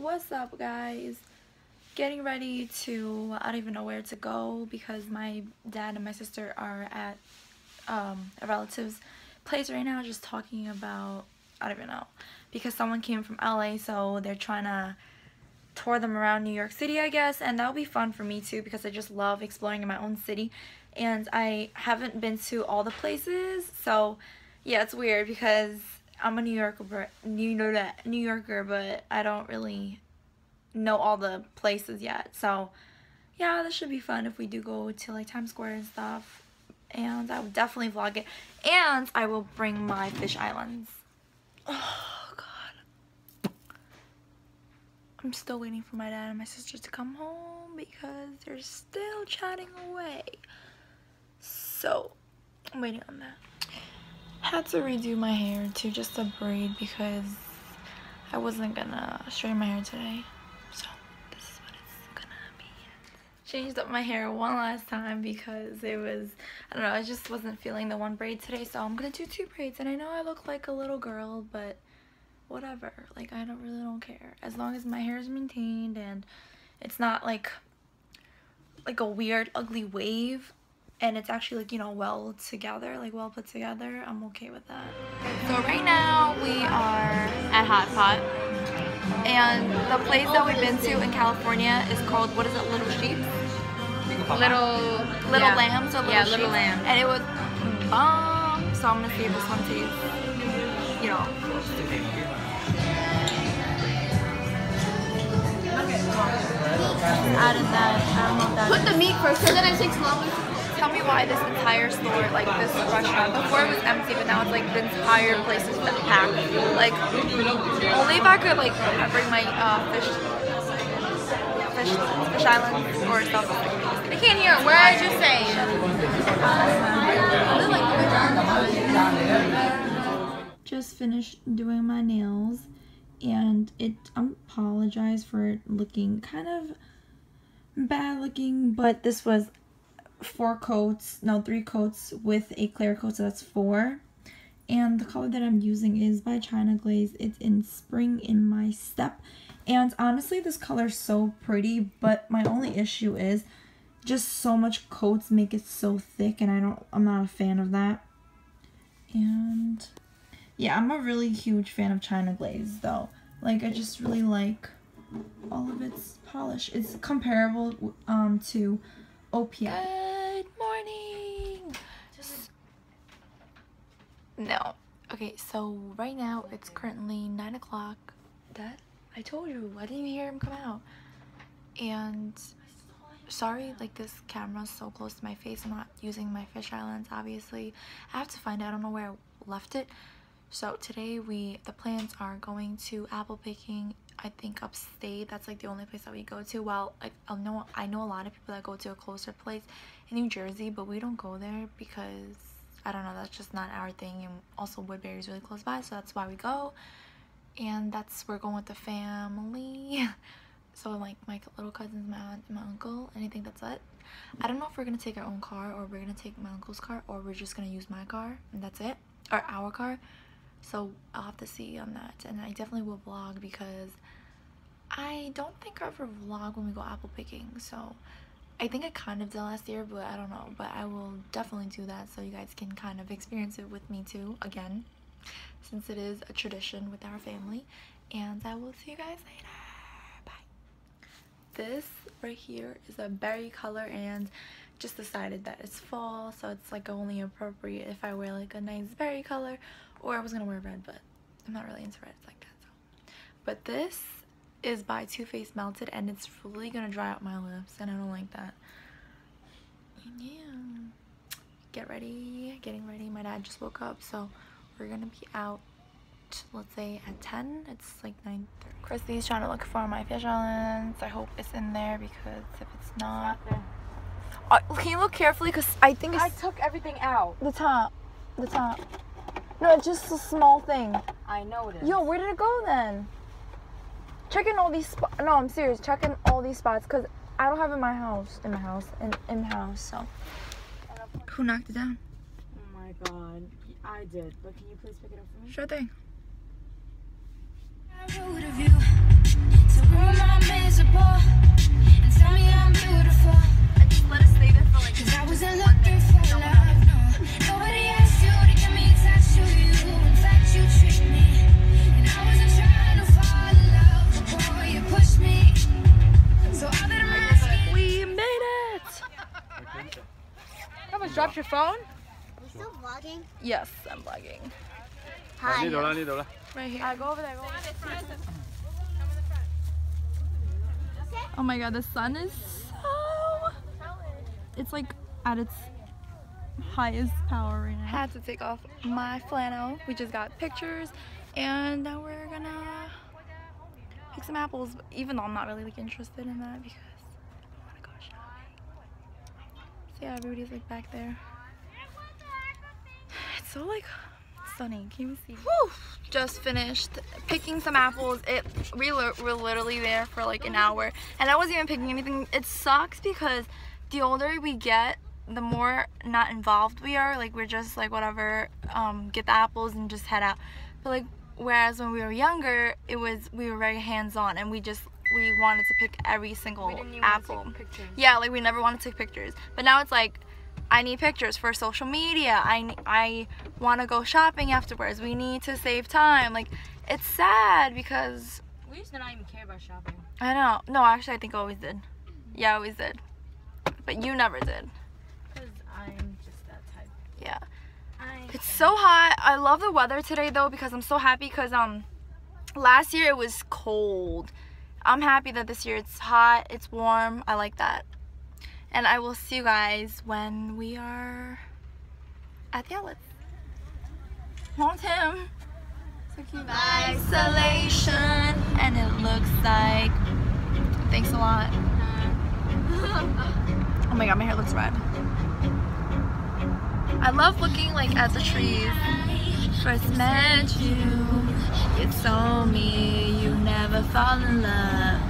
what's up guys? Getting ready to I don't even know where to go because my dad and my sister are at um, a relative's place right now just talking about I don't even know because someone came from LA so they're trying to tour them around New York City I guess and that'll be fun for me too because I just love exploring in my own city and I haven't been to all the places so yeah it's weird because I'm a New Yorker, New New Yorker, but I don't really know all the places yet. So yeah, this should be fun if we do go to like Times Square and stuff. And I will definitely vlog it. And I will bring my fisheye lens. Oh god. I'm still waiting for my dad and my sister to come home because they're still chatting away. So I'm waiting on that had to redo my hair to just a braid because I wasn't gonna straighten my hair today. So this is what it's gonna be. Changed up my hair one last time because it was, I don't know, I just wasn't feeling the one braid today. So I'm gonna do two braids and I know I look like a little girl, but whatever. Like I don't really don't care. As long as my hair is maintained and it's not like like a weird ugly wave and it's actually like you know well together like well put together i'm okay with that. So right now we are at hot pot and the place that we've been to in california is called what is it little sheep? Little little yeah. lambs or little yeah, sheep? little lamb and it was bomb so i'm gonna see if this one tastes you know. Added that i don't know that put the meat first because then it takes longer tell me why this entire store, like this restaurant, before it was empty, but now it's like the entire place is packed. Like, only if I could like bring my uh, fish, fish, fisheye lens or something. I can't hear. Where are you saying? Just finished doing my nails, and it. I apologize for it looking kind of bad looking, but this was four coats, no, three coats with a clear coat, so that's four. And the color that I'm using is by China Glaze. It's in Spring in My Step. And honestly, this color is so pretty, but my only issue is just so much coats make it so thick, and I don't, I'm not a fan of that. And yeah, I'm a really huge fan of China Glaze, though. Like, I just really like all of its polish. It's comparable um, to Good morning. No. Okay, so right now it's currently nine o'clock. That I told you. I didn't even hear him come out. And sorry, like this camera's so close to my face. I'm not using my fisheye lens. Obviously, I have to find. Out. I don't know where I left it. So today we the plans are going to apple picking I think upstate that's like the only place that we go to. Well like I know I know a lot of people that go to a closer place in New Jersey but we don't go there because I don't know that's just not our thing and also Woodbury is really close by so that's why we go. And that's we're going with the family. So like my little cousins my aunt and my uncle and I think that's it. I don't know if we're gonna take our own car or we're gonna take my uncle's car or we're just gonna use my car and that's it. Or our car so I'll have to see on that and I definitely will vlog because I don't think I ever vlog when we go apple picking so I think I kind of did last year but I don't know but I will definitely do that so you guys can kind of experience it with me too again since it is a tradition with our family and I will see you guys later. Bye. This right here is a berry color and just decided that it's fall so it's like only appropriate if I wear like a nice berry color or I was gonna wear red but I'm not really into reds like that so. But this is by Too Faced Melted and it's really gonna dry out my lips and I don't like that. Yeah. Get ready getting ready. My dad just woke up so we're gonna be out let's say at 10 it's like 9 Christy's trying to look for my fisheye lens I hope it's in there because if it's not uh, can you look carefully? Cause I think I took everything out. The top, the top. No, it's just a small thing. I noticed. Yo, where did it go then? Checking all these spots. No, I'm serious. Checking all these spots because I don't have it in my house. In my house. In in my house. So. Who knocked it down? Oh my god, I did. But can you please pick it up for me? Sure thing. Cause I wasn't looking for love, Nobody you to get me In fact, you me And I wasn't trying to fall in love you me So We made it! Someone dropped your phone? Are still vlogging? Yes, I'm vlogging. Hi. Right here. Uh, go over there, go over there. Oh my god, the sun is it's like at its highest power right now. I Had to take off my flannel. We just got pictures, and now we're gonna pick some apples. Even though I'm not really like interested in that because I wanna go shopping. So yeah, everybody's like back there. It's so like sunny. Can you see? Whew! Just finished picking some apples. It we were literally there for like an hour, and I wasn't even picking anything. It sucks because the older we get, the more not involved we are. Like we're just like whatever, um, get the apples and just head out. But like whereas when we were younger, it was we were very hands on and we just we wanted to pick every single We didn't even apple. take pictures. Yeah, like we never wanted to take pictures. But now it's like I need pictures for social media. I I want to go shopping afterwards. We need to save time. Like it's sad because We used to not even care about shopping. I know. No, actually I think I always did. Yeah, I always did. But you never did. Because I'm just that type. Yeah. I It's so hot. I love the weather today though because I'm so happy because um last year it was cold. I'm happy that this year it's hot, it's warm. I like that. And I will see you guys when we are at the outlets. Won't him? So cute. Isolation and it looks like thanks a lot. Oh my god, my hair looks red. I love looking like at the trees. First met you, you told me you never fall in love.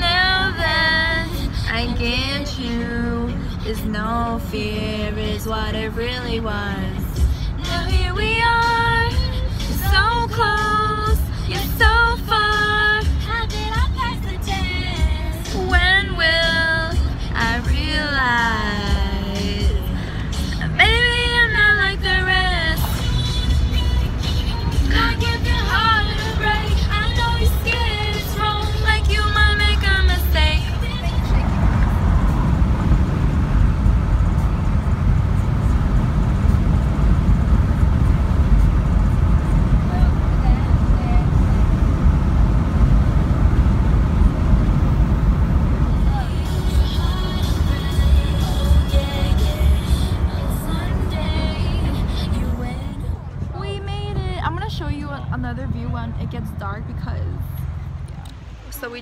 Now that I get you, is no fear is what it really was. Now here we are,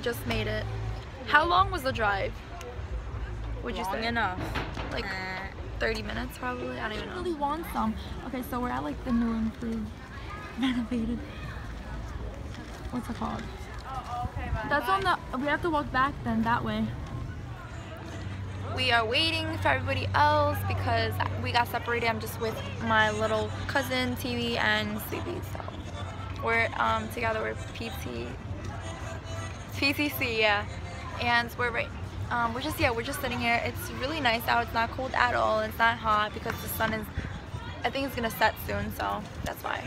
just made it. How long was the drive? Would you Long say? enough. Like 30 minutes probably. I don't even know. really want some. Okay, so we're at like the new improved, renovated. What's it called? That's on the. We have to walk back then that way. We are waiting for everybody else because we got separated. I'm just with my little cousin, TV, and CB. So we're um, together. We're PT, PTC, yeah. And we're right. Um, we're just yeah. We're just sitting here. It's really nice out. It's not cold at all. It's not hot because the sun is. I think it's gonna set soon, so that's why.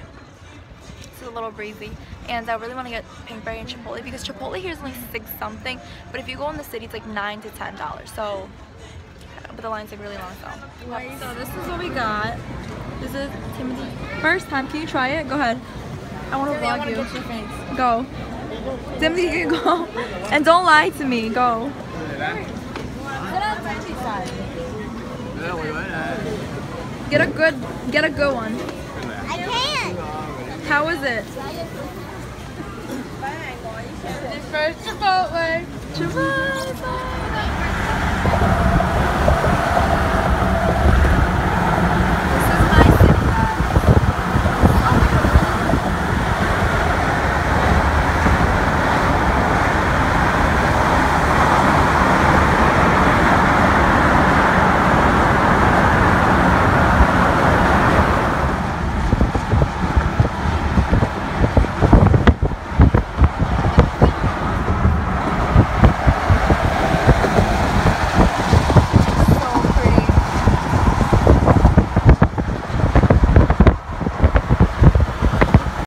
It's a little breezy. And I really want to get Pinkberry and Chipotle because Chipotle here is only six something, but if you go in the city, it's like nine to ten dollars. So, but the line's like really long. So, so this is what we got. This is Timothy. First time. Can you try it? Go ahead. I want to vlog you. Go. Timothy, you can go. And don't lie to me. Go. Get a good, get a good one. I can't. How is it? First Chipotle. Chipotle.